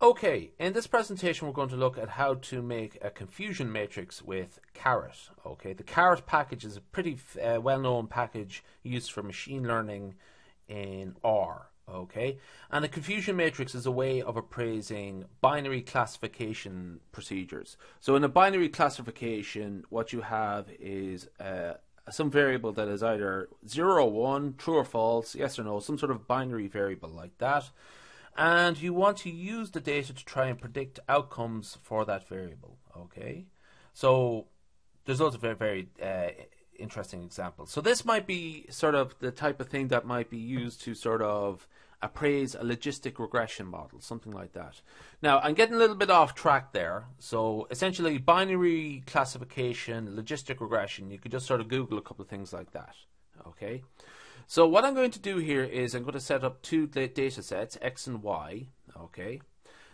Okay, in this presentation we're going to look at how to make a confusion matrix with Caret. Okay, the Caret package is a pretty uh, well-known package used for machine learning in R. Okay, and a confusion matrix is a way of appraising binary classification procedures. So in a binary classification, what you have is uh, some variable that is either 0 or 1, true or false, yes or no, some sort of binary variable like that and you want to use the data to try and predict outcomes for that variable. Okay, so there's lots of very very uh, interesting examples. So this might be sort of the type of thing that might be used to sort of appraise a logistic regression model, something like that. Now I'm getting a little bit off track there. So essentially, binary classification, logistic regression. You could just sort of Google a couple of things like that. Okay. So what I'm going to do here is I'm going to set up two data sets, X and Y, okay?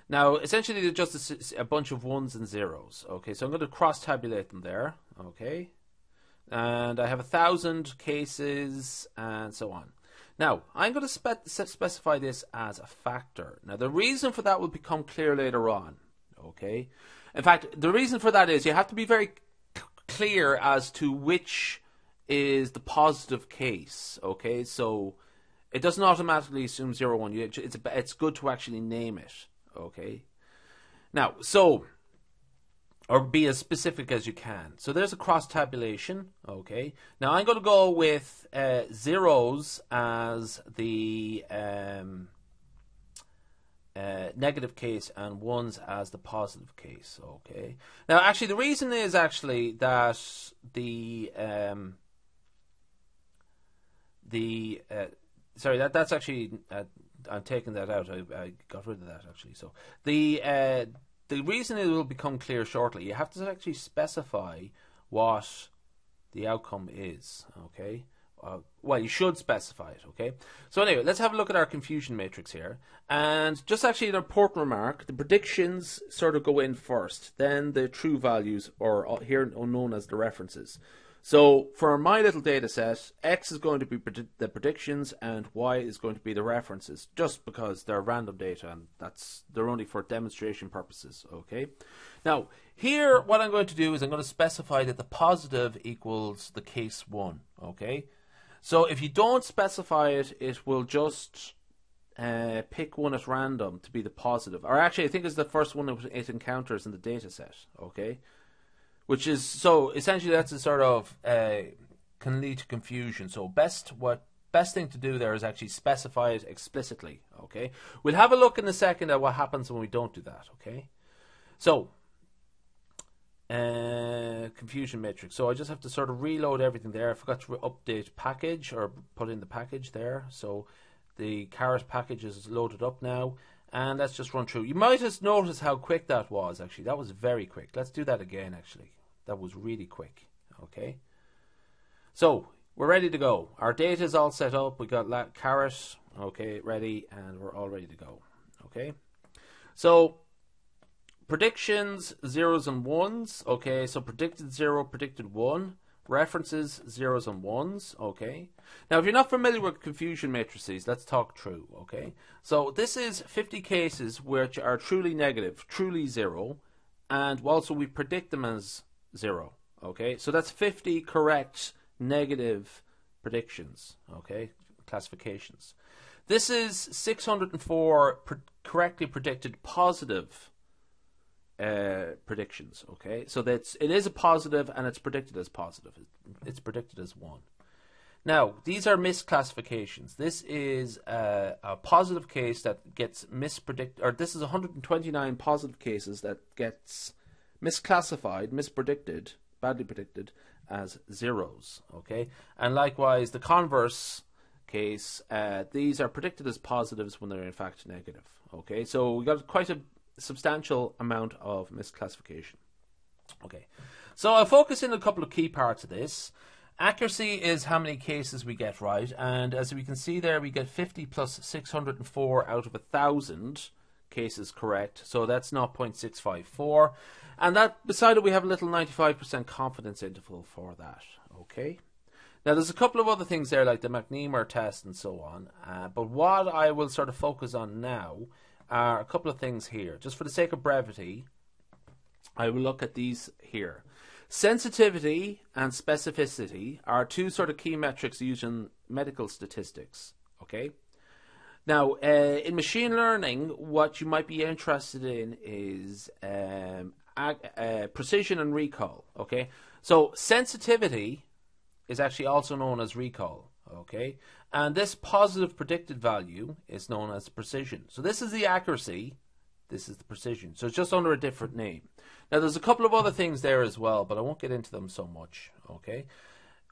Now, essentially, they're just a, a bunch of ones and zeros, okay? So I'm going to cross-tabulate them there, okay? And I have a thousand cases and so on. Now, I'm going to spe specify this as a factor. Now, the reason for that will become clear later on, okay? In fact, the reason for that is you have to be very clear as to which is the positive case. Okay, so it doesn't automatically assume zero one. It's it's good to actually name it. Okay, now so or be as specific as you can. So there's a cross tabulation. Okay, now I'm going to go with uh, zeros as the um, uh, negative case and ones as the positive case. Okay. Now, actually, the reason is actually that the um, the uh, sorry that that's actually uh, I'm taking that out. I, I, got rid of that actually. So the uh, the reason it will become clear shortly. You have to actually specify what the outcome is. Okay. Well, you should specify it, okay? So anyway, let's have a look at our confusion matrix here. And just actually an important remark, the predictions sort of go in first, then the true values, or uh, here known as the references. So for my little data set, X is going to be the predictions and Y is going to be the references, just because they're random data and that's they're only for demonstration purposes. Okay. Now here, what I'm going to do is I'm going to specify that the positive equals the case one. Okay. So if you don't specify it, it will just uh, pick one at random to be the positive. Or actually, I think it's the first one it encounters in the data set. Okay which is so essentially that's a sort of uh, can lead to confusion. So best what best thing to do there is actually specify it explicitly. Okay, we'll have a look in a second at what happens when we don't do that. Okay, so uh, confusion matrix. So I just have to sort of reload everything there. I forgot to update package or put in the package there. So the Caret package is loaded up now. And let's just run through. You might have noticed how quick that was, actually. That was very quick. Let's do that again, actually. That was really quick. Okay. So, we're ready to go. Our data is all set up. We got la- Caret, okay, ready, and we're all ready to go. Okay. So, predictions, zeros and ones. Okay, so predicted zero, predicted one references zeros and ones, okay? Now, if you're not familiar with confusion matrices, let's talk true okay? So this is 50 cases which are truly negative, truly zero, and also we predict them as zero, okay? So that's 50 correct negative predictions, okay? Classifications. This is 604 pre- correctly predicted positive uh, predictions. Okay, so that's it is a positive and it's predicted as positive. It's predicted as one. Now these are misclassifications. This is a, a positive case that gets mispredicted, or this is 129 positive cases that gets misclassified, mispredicted, badly predicted as zeros. Okay, and likewise the converse case, uh, these are predicted as positives when they're in fact negative. Okay, so we got quite a substantial amount of misclassification. Okay, so I'll focus in a couple of key parts of this. Accuracy is how many cases we get right, and as we can see there, we get 50 plus 604 out of a thousand cases correct, so that's not 0.654. And that beside it, we have a little 95% confidence interval for that. Okay. Now, there's a couple of other things there, like the McNemar test and so on. Uh, but what I will sort of focus on now are a couple of things here. Just for the sake of brevity, I will look at these here. Sensitivity and specificity are two sort of key metrics used in medical statistics. Okay. Now, uh, in machine learning, what you might be interested in is um, ag- uh, precision and recall. Okay. So sensitivity is actually also known as recall. Okay. And this positive predicted value is known as precision. So this is the accuracy. This is the precision. So it's just under a different name. Now, there's a couple of other things there as well, but I won't get into them so much. Okay.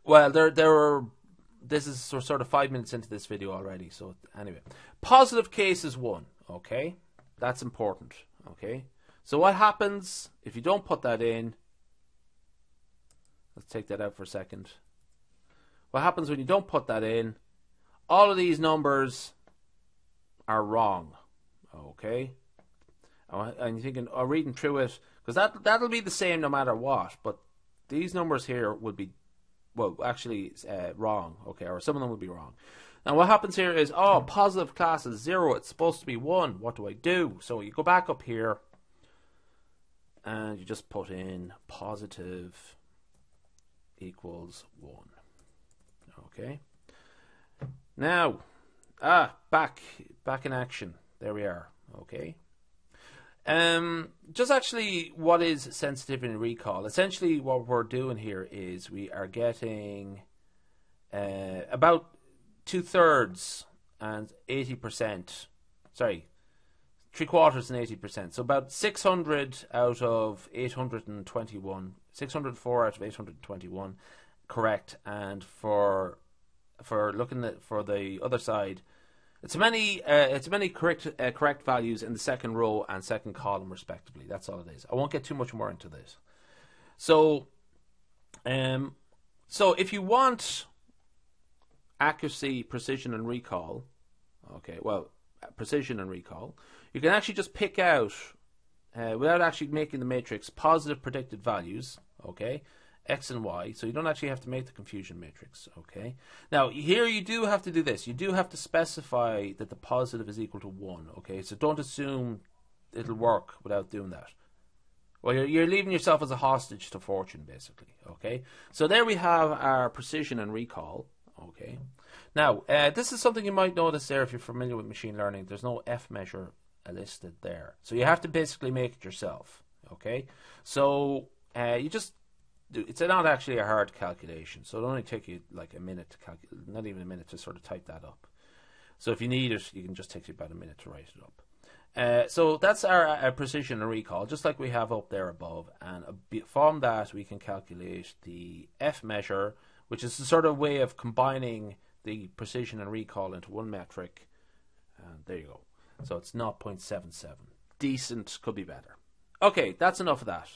Well, there there are. This is sort of five minutes into this video already. So anyway, positive case is one. Okay, that's important. Okay. So what happens if you don't put that in? Let's take that out for a second. What happens when you don't put that in? All of these numbers are wrong. Okay. And you're thinking, oh, reading through it, because that that'll be the same no matter what. But these numbers here would be, well, actually uh, wrong. Okay, or some of them would be wrong. Now what happens here is, oh, positive class is zero. It's supposed to be one. What do I do? So you go back up here, and you just put in positive equals one. Okay. Now, ah, back back in action. There we are. Okay. Um, just actually, what is sensitivity and recall? Essentially, what we're doing here is we are getting uh, about two thirds and eighty percent. Sorry, three quarters and eighty percent. So about six hundred out of eight hundred and twenty-one. Six hundred four out of eight hundred twenty-one, correct. And for for looking at for the other side, it's many uh, it's many correct uh, correct values in the second row and second column respectively. That's all it is. I won't get too much more into this. So, um, so if you want accuracy, precision, and recall, okay, well, precision and recall, you can actually just pick out uh, without actually making the matrix positive predicted values, okay, x and y, so you don't actually have to make the confusion matrix, okay? Now, here you do have to do this. You do have to specify that the positive is equal to 1, okay? So don't assume it'll work without doing that. Well, you're, you're leaving yourself as a hostage to fortune, basically, okay? So there we have our precision and recall, okay? Now, uh, this is something you might notice there if you're familiar with machine learning. There's no F measure listed there. So you have to basically make it yourself, okay? So uh, you just it's not actually a hard calculation, so it'll only take you like a minute to calculate, not even a minute to sort of type that up. So if you need it, you can just take you about a minute to write it up. Uh, so that's our uh, precision and recall, just like we have up there above. And from that, we can calculate the F measure, which is a sort of way of combining the precision and recall into one metric. And there you go. So it's not 0.77. Decent, could be better. Okay, that's enough of that.